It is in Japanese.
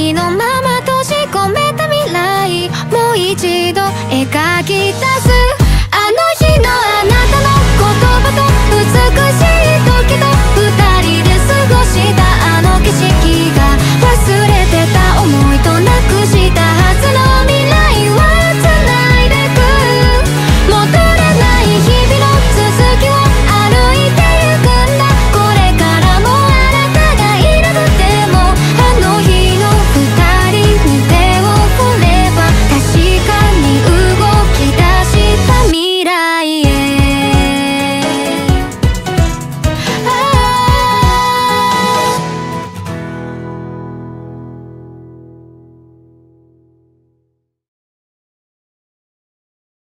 みのまま閉じ込めた未来。もう一度描き出す。